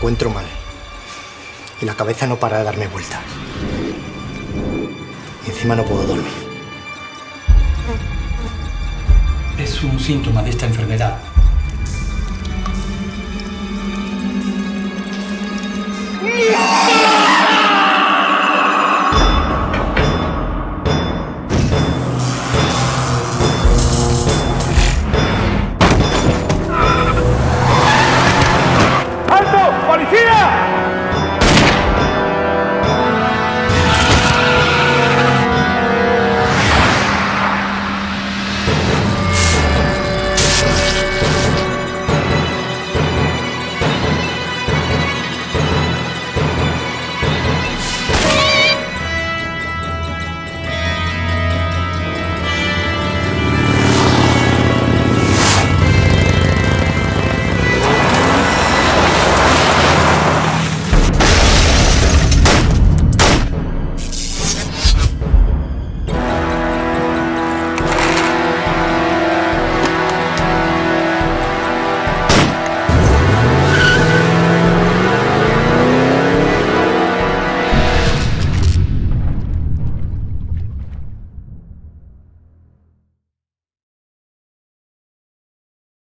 encuentro mal. Y la cabeza no para de darme vueltas. Y encima no puedo dormir. Es un síntoma de esta enfermedad.